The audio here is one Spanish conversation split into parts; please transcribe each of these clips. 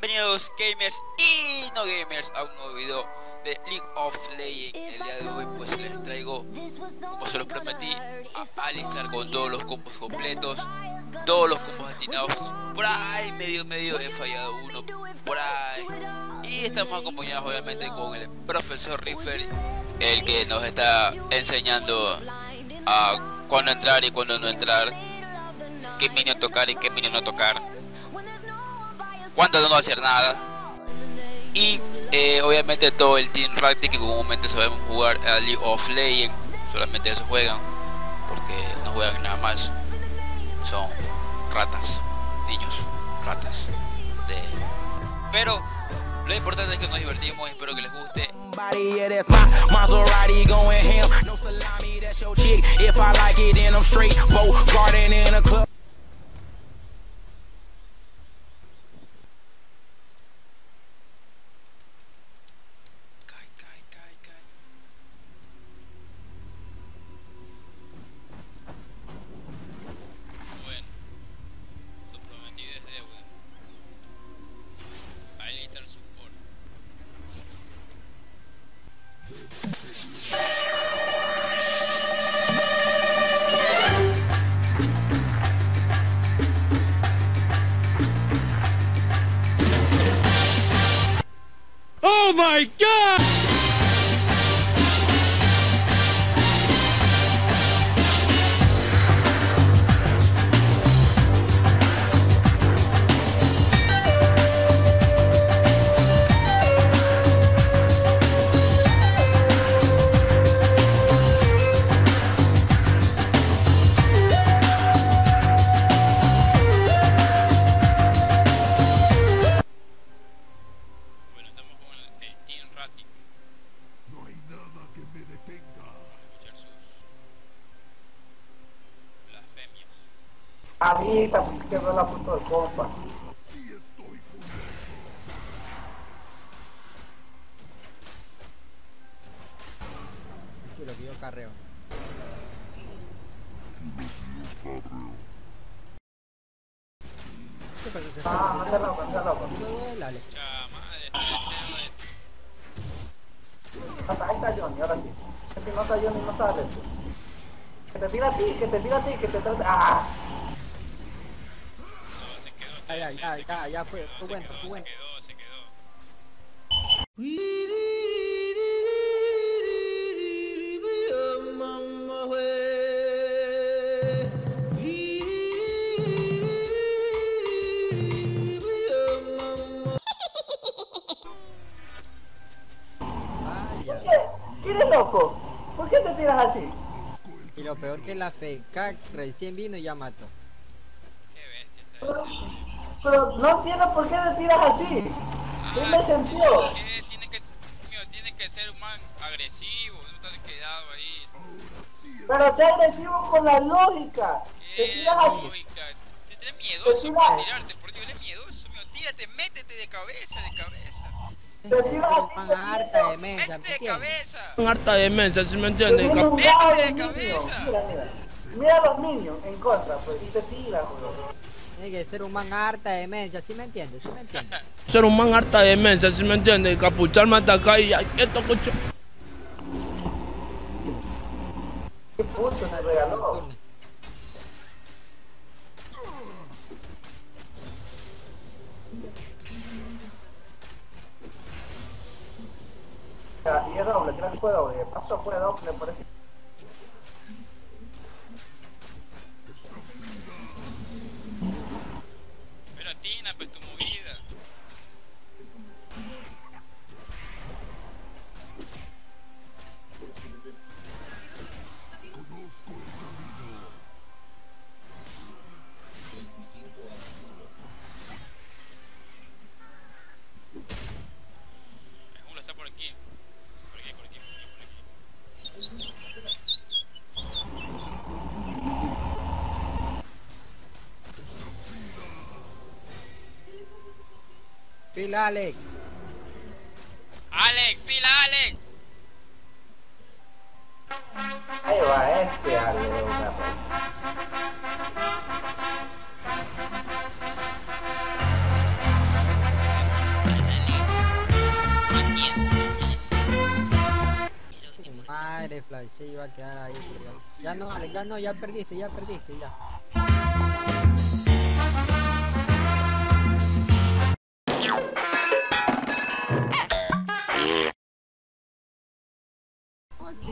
Bienvenidos gamers y no gamers a un nuevo video de League of Legends. El día de hoy pues les traigo, como se los prometí, a Alistar con todos los combos completos Todos los combos atinados, por ahí medio medio he fallado uno, por ahí. Y estamos acompañados obviamente con el profesor Riffer El que nos está enseñando a cuándo entrar y cuándo no entrar Qué minion tocar y qué minion no tocar cuándo no hacer nada. Y eh, obviamente todo el Team Ractic que comúnmente sabemos jugar a League of Legends, solamente eso juegan, porque no juegan nada más. Son ratas, niños, ratas. De... Pero lo importante es que nos divertimos, espero que les guste. Avisa, porque quebró la punta de compa. Tranquilo, que yo carreo. ¿Qué pasó? ¿Se Ah, madre, estoy deseando de... Hasta ahí está Johnny, ahora sí. Si no está Johnny, no sale. Que te tira a ti, que te tira a ti, que te trata. ¡Ah! No, se quedó, Ya, ya, se- ya, se ya, ya fue, bueno, se bueno. quedó, se quedó. ¿Eres loco? ¿Por qué te tiras así? Y lo peor que la FK recién vino y ya mató. Qué bestia está Pero, no entiendo por qué te tiras así. Sentido. ¿Qué? Tiene que, mío, tiene que ser un man agresivo, no estar quedado ahí. Pero sé agresivo con la lógica. Te ¿Qué tiras así. lógica? Te tienes miedoso Te para tiras- tirarte, por Dios, eres miedoso, mío. Tírate, métete de cabeza, de cabeza. Te tiras te harta de mensa, Métete de cabeza. Son harta de mensa, ¿sí me Te entiendes? Métete de cabeza. Mira, mira. Mira los niños en contra, pues, y te tiras, bro. Ser un man harta de mensa, ¿sí me entiendes? ¿Sí me entiendes? Ser un man harta de mensa, ¿sí me entiendes? Capucharme hasta acá y ya, quieto, cocho. ¿Qué punto se regaló? Y es doble, creo que fue doble. Paso fue doble, parece. Pila, Alex. Alex, pila Alex. Ahí va ese Ale de una vez. No entiendo, ese Quiero que te mueras. Madre, Flash, iba a quedar ahí. pero Ya no, Ale, ya no, ya perdiste, ya perdiste, ya.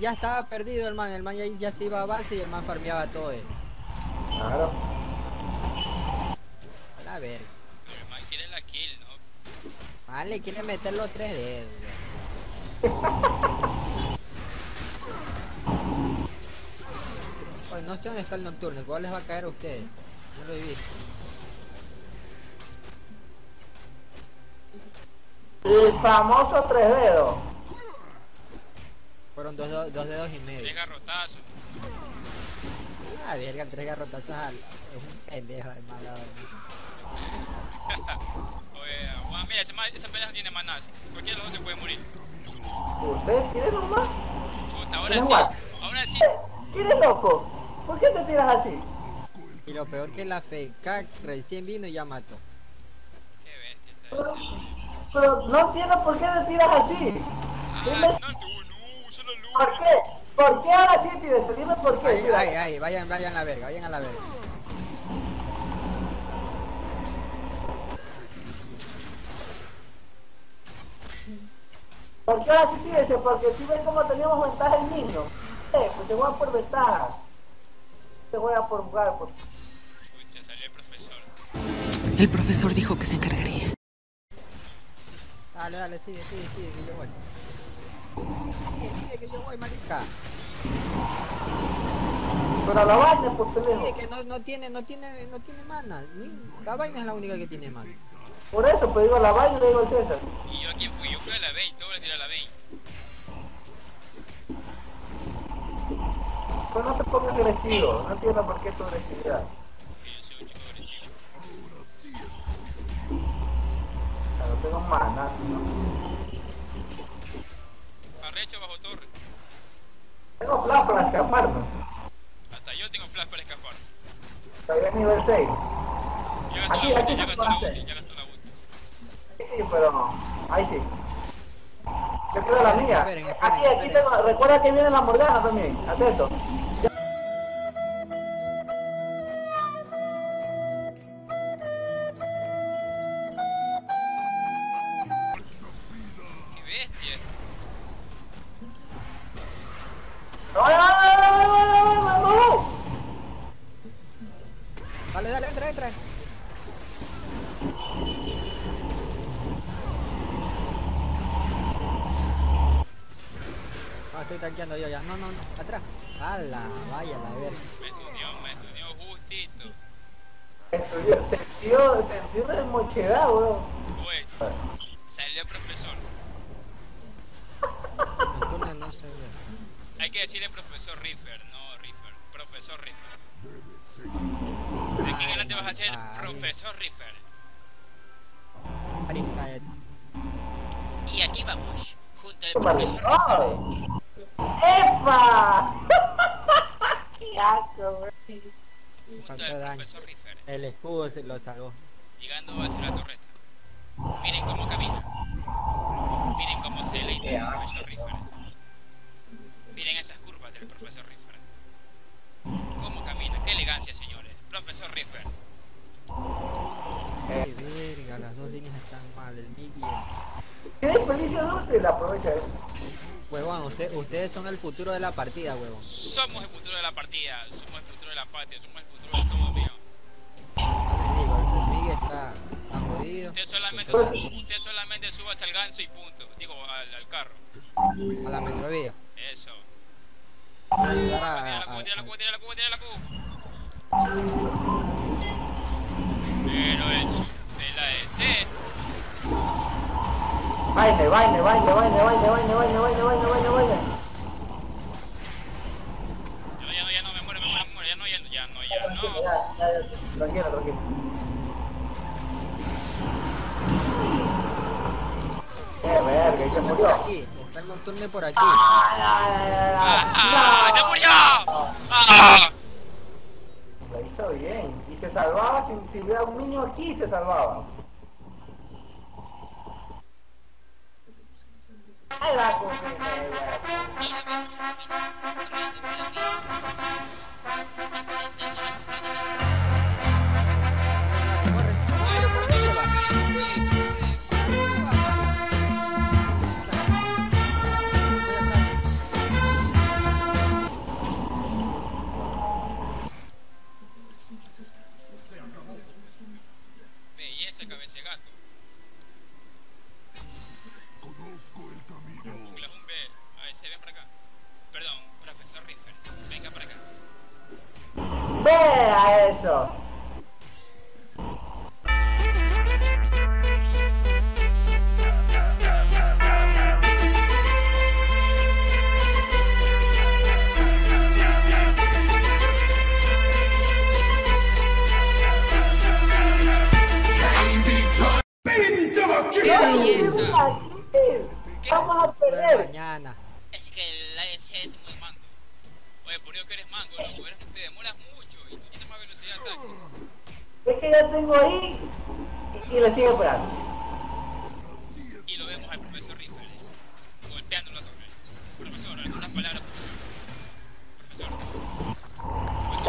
Ya estaba perdido el man, el man ya, ya se iba a base y el man farmeaba todo él. Claro. A la verga. Pero el man quiere la kill, ¿no? Man le quiere meter los tres dedos. Oye, no sé dónde está el nocturno, igual les va a caer a ustedes. No lo he visto. El famoso tres dedos. Fueron dos, dos, dos dedos y Tres medio. garrotazos. Ah, verga, tres garrotazos al... Es un pendejo, verdad. Oye, Juan, mira, ese man- esa pelea no tiene manás. Cualquiera de los dos se puede morir. ¿Ustedes quieren nomás? Chuta, ahora ¿Quién sí. más? Ahora sí. ¿Quién es loco? ¿Por qué te tiras así? Y lo peor que la FK recién vino y ya mató. Qué bestia está Pero, pero no entiendo por qué te tiras así. Ah, Dime no, tú, por qué. ¿Por qué ahora sí tírese? Dime por qué. Ay, tira. ay, ay, vayan, vayan a la verga, vayan a la verga. ¿Por qué ahora sí tírese? Porque si ven cómo teníamos ventaja el niño. Eh, pues se juega por ventaja. Se juega por jugar. Por... Chucha, salió el profesor. El profesor dijo que se encargaría. Dale, dale, sigue, sigue, sigue, que yo voy. Sigue, sigue, que yo voy, marica. Pero la vaina, Sigue, pendejo. que no, no tiene, no tiene, no tiene mana. Ni- La vaina es la única que tiene mana. Por eso, pues digo la vaina y le digo al César. ¿Y yo a quién fui? Yo fui a la Bane, todo le tiré a la Bane. Pues no te pongas agresivo. No entiendo por qué tu agresividad. Que yo soy un chico agresivo. Claro, tengo manas, ¿no? Bajo torre. Tengo plan para escaparme. Hasta yo tengo flash para escapar. Todavía es nivel 6. Ya gastó Aquí, la aquí ulti, ya se gastó la ulti, ya gastó la ulti. Sí, sí, pero ahí sí. Yo quiero la mía. Esperen, esperen, Aquí, aquí esperen. tengo. Recuerda que viene la Morgana también. Atento. Estoy tanqueando yo ya. No, no, no, atrás. Ala, vaya la verga. Me estudió, me estudió justito. Estudió, sentido, sentido de mochedad, weón. Oye, salió el profesor. Nocturna no se ve. Hay que decirle profesor Riffer, no Riffer. Profesor Riffer. Aquí en adelante vas a ser profesor Riffer. Y aquí vamos, junto al ¡Qué profesor Riffer. ¡Epa! ¡Qué asco, falta al daño. profesor Riffer. El escudo se lo salvó. Llegando hacia la torreta. Miren cómo camina. Miren cómo se deleita el profesor Riffer. Miren esas curvas del profesor Riffer. Cómo camina, qué elegancia, señores. Profesor Riffer. Qué verga, las dos líneas están mal, el Mig y el... ¡Qué desperdicio de útil! Aprovecha eso. Huevón, usted, ustedes son el futuro de la partida, huevón. Somos el futuro de la partida, somos el futuro de la patria, somos el futuro de todo mío. Les digo, el Mig está, está jodido. Usted solamente, usted solamente subas al ganso y punto. Digo, al, al carro. A la metrovía. Eso. Para ayudar a... Tira la cuba, tira la cuba, tira la cuba, tira la cuba. Pero sub de la de set. Baile, baile, baile, baile, baile, baile, baile, baile, baile, baile, baile. Ya no, ya no, ya no, me muero, me muero, me muero. Ya no, ya no, ya no, ya no. Ya, ya, ya. Tranquilo, tranquilo. ¡Qué verga! Y se murió. aquí, está el nocturne por aquí. ¡Ah! ¡No! ¡Se murió! ¡Ah! Lo hizo bien. Y se salvaba, si, si hubiera un niño aquí, se salvaba. La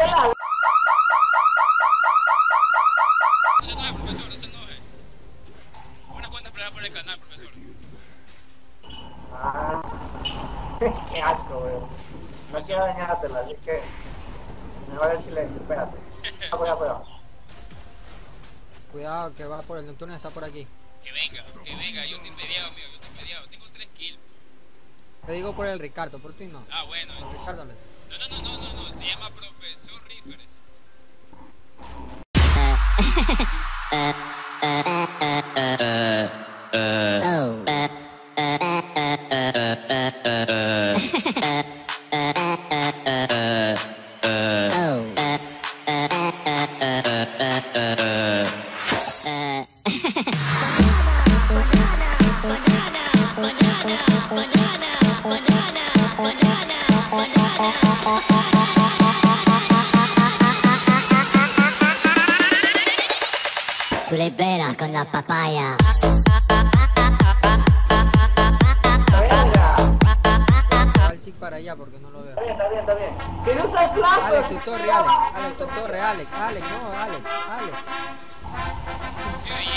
la- No se enoje, profesor, no se enoje. Unas cuantas palabras por el canal, profesor. Ah, qué asco, weón. No quiero dañártela, así que me va el silencio, espérate. Cuidado, cuidado. Cuidado que va por el nocturno está por aquí. Que venga, que venga. Yo estoy feriado, amigo. Yo estoy feriado. Tengo tres kills. Te digo por el Ricardo, por ti no. Ah, bueno. Ricardo le- Tú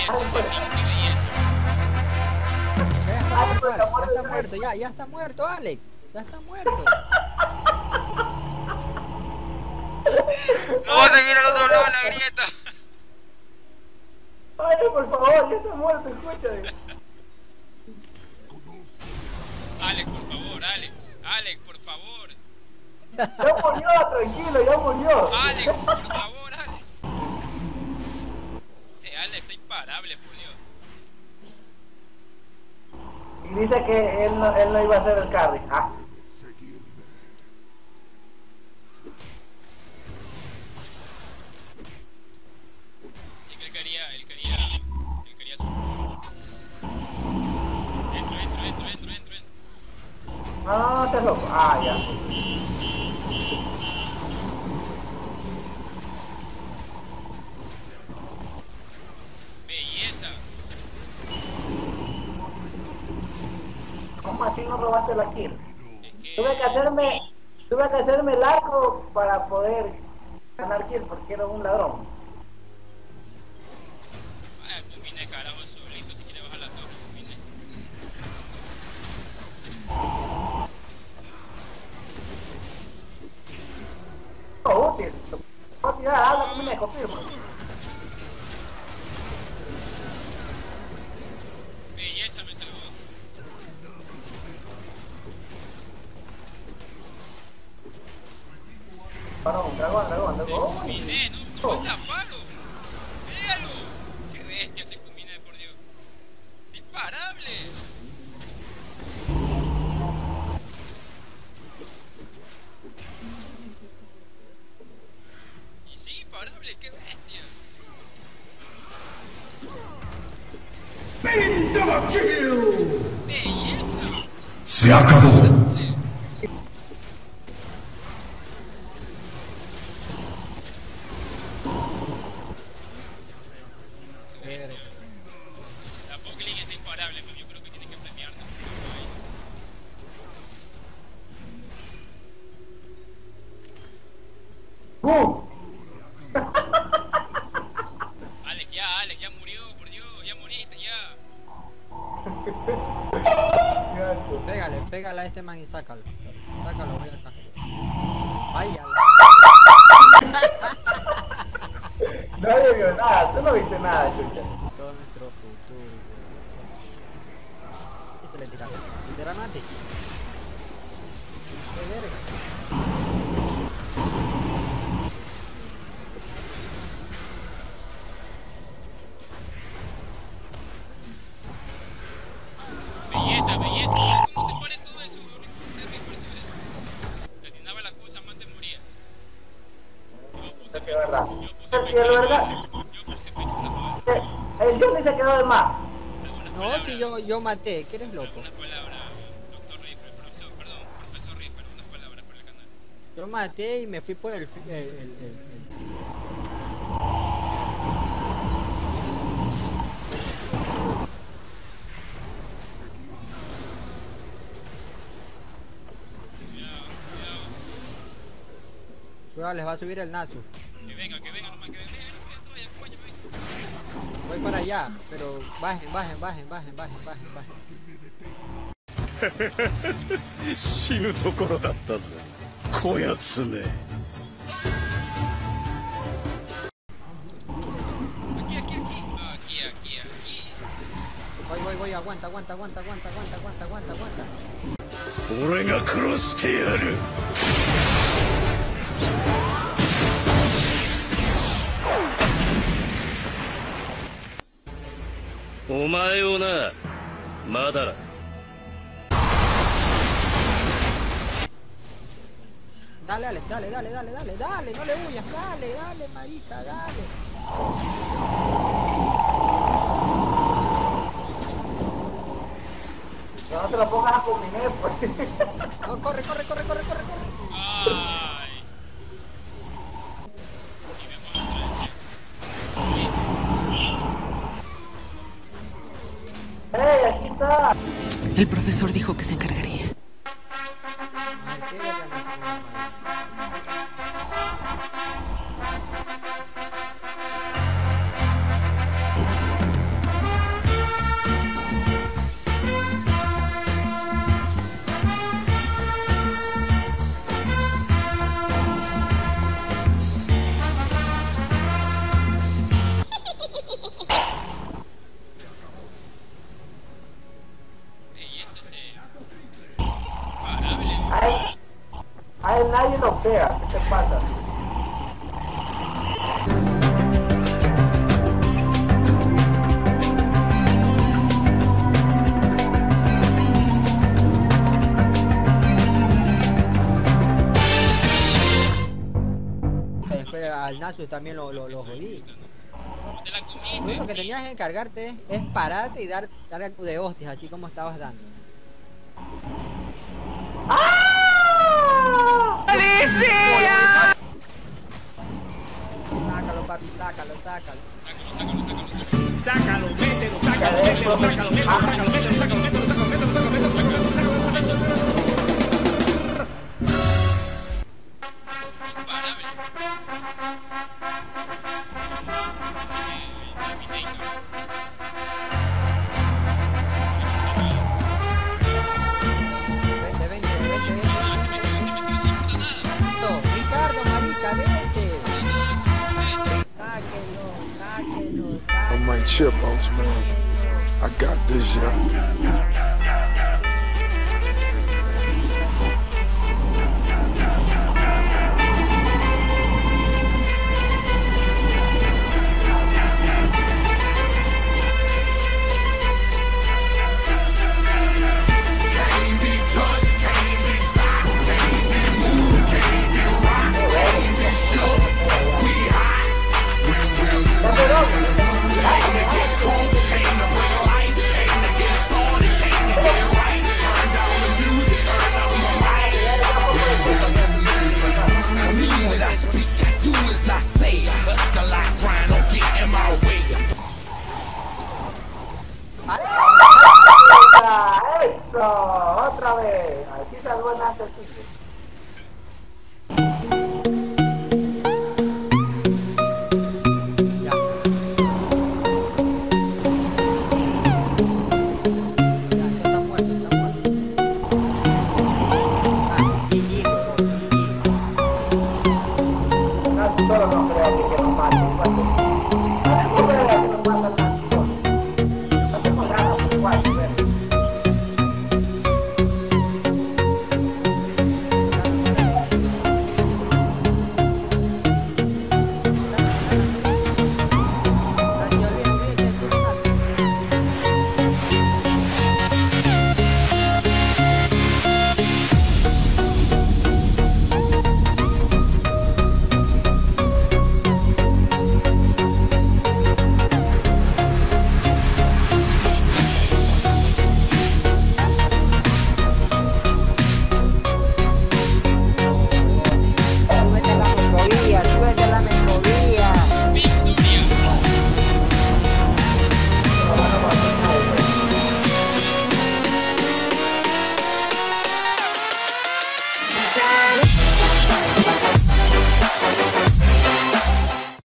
belleza, Samir, qué belleza. Ya está muerto, Alex. Ya está muerto, ya, ya está muerto, Alex. Ya está muerto. No va a seguir al otro lado de la grieta. Ay, por favor, ya está muerto, escúchame. Alex, por favor, Alex. Alex, por favor. Ya murió, tranquilo, ya murió. Alex, por favor, Alex. Está imparable, por Dios. Y dice que él no, él no iba a hacer el carry. Ah, Sí que él quería, él quería, él quería su... Entro, entro, entro, entro, entro, entro. no, no, no seas loco. Ah, ya. Voy a tirar, habla con me confirmo. Belleza Belleza. Se acabó. Imparable. Verga. La yo, maté, que eres loco. algunas palabras, doctor Rifle, profesor, perdón, profesor Rifle, algunas palabras por el canal. Yo maté y me fui por el... el, el, el- el- Cuidado, les va a subir el Natsu. Allá, pero bajen, bajen, bajen, bajen, bajen, bajen, bajen. 死ぬところだったぜこやつめ Aquí, aquí, aquí, aquí, aquí, aquí. Voy, voy, voy, aguanta, aguanta, aguanta, aguanta, aguanta, aguanta, aguanta, aguanta. 俺が殺してやるお前をなまだだ Dale, Alex, dale, dale, dale, dale, dale, no le huyas, dale, dale, marica, dale. Que no te lo pongas a comer, pues. No, corre, corre, corre, corre, corre, corre. Ay. El profesor dijo que se encargaría. Nadie lo pega. ¿Qué te pasa? Después al Natsu también lo, lo, lo jodí. ¿Cómo te la Tú comiste? lo que Sí. tenías que encargarte es, pararte y dar carga de hostias, así como estabas dando. Sácalo, papi, sácalo, sácalo. Sácalo, sácalo, sácalo, sácalo. Sácalo, mételo, sácalo, mételo, sácalo, mételo,